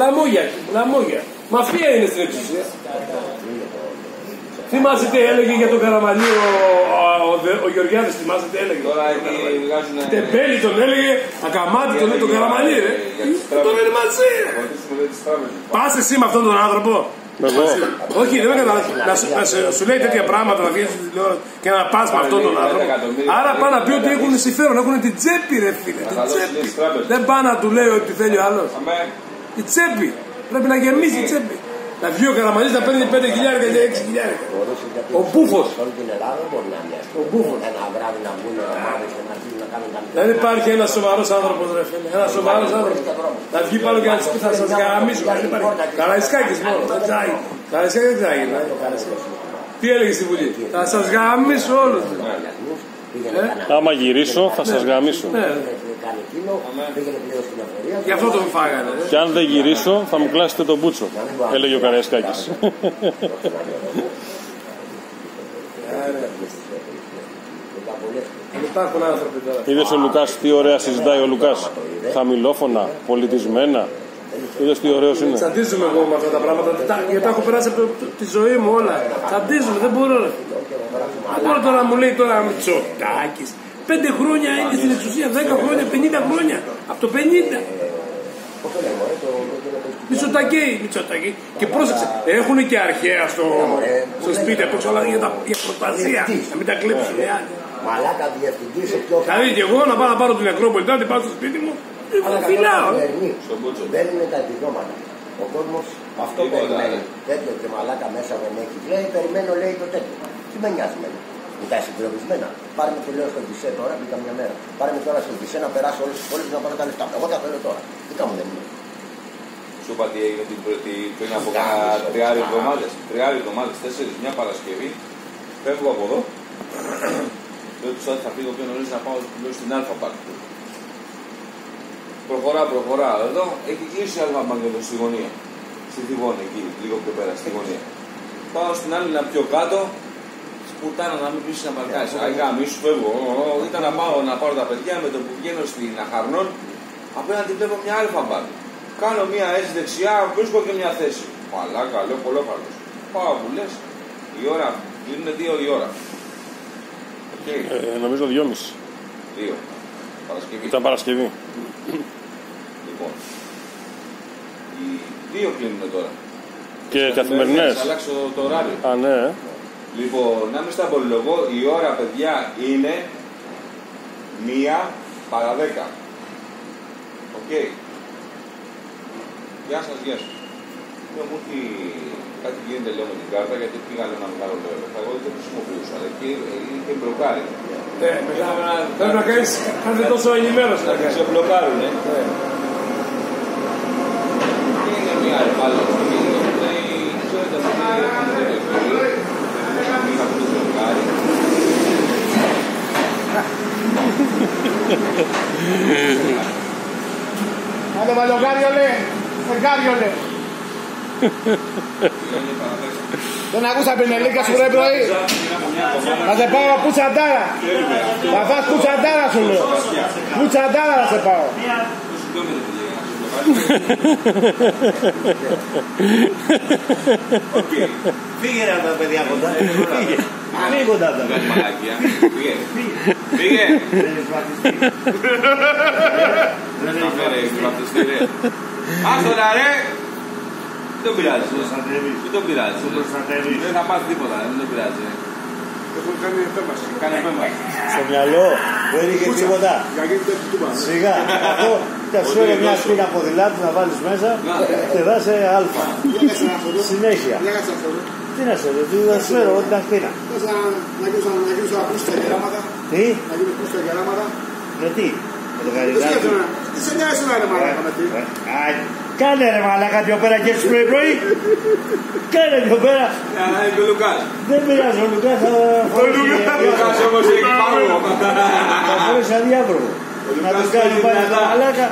Λαμόγια, λαμόγια. Μαφία είναι στην εξουσία. Θυμάσαι τι έλεγε για τον Καραμαλή ο, ο, ο, ο Γεωργιάδης, θυμάσαι τι έλεγε. Τώρα εκεί βγάζουν. Τεμπέλη τον έλεγε, ακαμάτι τον έλεγε τον Καραμαλή ρε. Τώρα είναι μαζί ρε. Βοηθήσουμε λέει τις τράπεζες. Πας εσύ με αυτόν τον άνθρωπο. Εγώ. Όχι, δεν με καταλαβαίνω. Να, σου- να σου- σου λέει τέτοια πράγματα να βγαίνεις στην τηλεόραση και να πας με αυτόν τον άνθρωπο. Άρα πάει να πει ότι έχουν συμφέρον, έχουν την τσέπη, ρε φίλε. Την θα δώσεις τσέπη. τις τράπεζες. Δεν πάει να του λέει ότι θέλει ο άλλος. Αμέ. Η τσέπη. Πρέπει να γεμίσει η τσέπη. Να βγει ο Καραμαλής να παίρνει 5 χιλιάρικα και 6 χιλιάρικα. Ο Μπούφος. Σε όλη την Ελλάδα μπορεί να είναι. Ο Μπούφος. Ένα βράδυ να βγουν ομάδε και να αρχίσουν να κάνουν τα Δεν υπάρχει ένας σοβαρός άνθρωπος, ρε φίλε. Ένας σοβαρός άνθρωπος. Να βγει πάνω και να του πει θα σας γαμίσω. Δεν υπάρχει. Καραϊσκάκης μόνο. Δεν τσάγει. Καραϊσκάκη δεν τσάγει. ναι, Καραϊσκάκης. Τι έλεγες στη Βουλή; Θα σας γαμίσω όλους. Πήγαινε Ε; κανένα. Άμα γυρίσω θα σας γαμίσω. Ναι. Κάνει εκείνο, πήγαινε πλέον στην εφορία. Γι' αυτό τον φάγανε. ρε. Και αν δεν γυρίσω θα μου κλάσετε τον μπούτσο. Έλεγε ο Καραϊσκάκης. Δεν υπάρχουν άνθρωποι τώρα. Είδες ο Λουκάς τι ωραία συζητάει ο Λουκάς; Χαμηλόφωνα, πολιτισμένα. Είδες τι ωραίος είναι. Τσαντίζουμε εγώ με αυτά τα πράγματα. Τα- Γιατί τα έχω περάσει από το- τη ζωή μου όλα. Τσαντίζουμε, δεν μπορώ. Ρε. Δεν μπορώ τώρα να μου λέει τώρα Μητσοτάκης. Πέντε χρόνια είναι στην εξουσία, δέκα χρόνια, 50 χρόνια. Από το 50. Μητσοτακή, Μητσοτακή. Και πρόσεξε, έχουν και αρχαία στο, στο σπίτι απ' έξω, αλλά για, τα, για προστασία. Να μην τα κλέψουν οι άλλοι. Μαλάκα διευθυντής σε πιο Δηλαδή και εγώ να πάω να πάρω την Ακρόπολη, να την πάω στο σπίτι μου, Αλλά θα φυλάω. κυβερνεί. Στον Μπούτσο. Δεν είναι τα επιδόματα. Ο κόσμο αυτό Τίποτα, περιμένει. ρε. Τέτοιο και μαλάκα μέσα δεν έχει. Λέει, περιμένω, λέει το τέτοιο. Τι με νοιάζει εμένα. Μου τα συγκλωβισμένα. Πάρε με το λέω στον Τισέ τώρα, μπήκα μια μέρα. Πάρε με τώρα στον Τισέ να περάσω όλε τι πόλει να πάρω τα λεφτά. Εγώ τα θέλω τώρα. Τι κάνω δεν είναι. Σου είπα τι έγινε την πρώτη πριν από κάνα τριάρι εβδομάδες. Τριάρι εβδομάδες, τέσσερις, μια Παρασκευή. Φεύγω από εδώ. Λέω τους θα φύγω πιο νωρίς να πάω λέω, στην Αλφα Πάρκ. Προχωρά, προχωρά. Εδώ έχει κλείσει η Αλφα Πάρκ εδώ στη γωνία. Στη Θηγόνη εκεί, λίγο πιο πέρα, στη γωνία. Πάω στην άλλη να πιο κάτω. Σπουτάνα να μην πείσει να παρκάσει. Αγιά, μη σου φεύγω. Ω, ω, Ήταν να πάω να πάρω τα παιδιά με το που βγαίνω στην Αχαρνών. Απέναντι βλέπω μια αλφα μπάρ. Κάνω μια έτσι δεξιά, βρίσκω και μια θέση. Μαλάκα, λέω κολόφαρδο. Πάω που λες, η ώρα, είναι δύο η ώρα. Οκ, Ε, νομίζω δυόμιση. δύο. Παρασκευή. Ήταν Παρασκευή. Λοιπόν. Οι δύο κλείνουν τώρα. Και καθημερινές. Θα αλλάξω το ωράριο. Α, ναι. ε. Λοιπόν, να μην στα πολυλογώ, η ώρα παιδιά είναι μία παρά δέκα. Οκ. Γεια σας, γεια σας. Λέω μου ότι κάτι γίνεται λέω με την κάρτα γιατί πήγα λέω, ένα μεγάλο λόγο. Εγώ δεν το χρησιμοποιούσα. Εκεί είχε μπλοκάρει. Ναι, μετά πρέπει να κάνεις κάθε τόσο ενημέρωσης να Θα κάνεις. σε μπλοκάρουν, ε. Και είναι μια άλλη που είναι και λέει, ξέρετε, αυτό είναι το τέτοιο. Είχα αυτό το μπλοκάρει. Άντε βαλιοκάριο λέ, φεγγάριο λέ. Δεν ακούσα πινελίκα σου ρε πρωί. Θα σε πάω πουτσαντάρα. Θα φας πουτσαντάρα σου λέω. Πουτσαντάρα θα σε πάω. Φύγε ρε τα παιδιά κοντά. Φύγε. Φύγε κοντά τα παιδιά. Μαλάκια. Πήγε. Πήγε. Δεν είναι βαπτιστή. Δεν έχει φέρει βαπτιστήρια. Άστο να ρε. Δεν τον πειράζει. Προστατεύεις. Δεν τον πειράζει. Το προστατεύεις. Κάνει επέμβαση. Κάνει επέμβαση. Στο μυαλό δεν είχε τίποτα. Για γίνει τέτοιο τούμπα. Σιγά. Αυτό θα σου φέρω μια σπίνα ποδηλάτη να βάλεις μέσα και θα είσαι αλφα. Συνέχεια. Τι να σε δω, τι θα σου φέρω, ό,τι τα σπίνα. Να γίνουν να ακούς τα γεράματα, Τι, να γίνουν ακούς τα γεράματα. γιατί, με το Τι γαριδάκι. σε να, τι σε νοιάζει να ρε μαλάκα με τι. Α, Κάνε ρε μαλάκα πιο πέρα και έτσι πρωί πρωί. Κάνε πιο πέρα. Είναι ο Λουκάς. Δεν πειράζει, ο Λουκάς θα Ο Λουκάς όμως έχει πάνω. Θα φορέσει αδιάβρογο. Να τον κάνει πάλι τα μαλάκα.